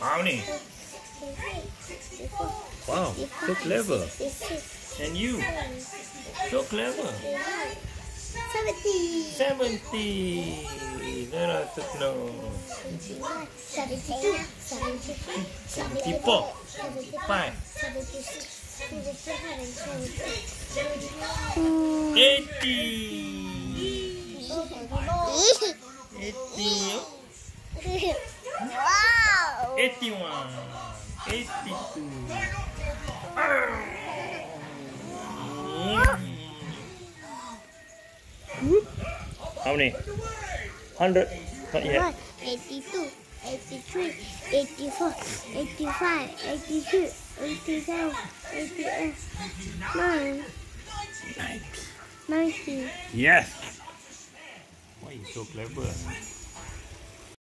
Many? Wow, so clever. And you, so clever. Seventy. 70. Nara Sukno. Seventy-two. Seventy-three. 74. 5. Seventy-six. Seventy-seven. Seventy-eight. 80. 80. Wow. 81. 82. How many? 100. Not yet. One, 82, 83, 84, 85, 86, 87, 88, 9, 90. Yes. Why you so clever?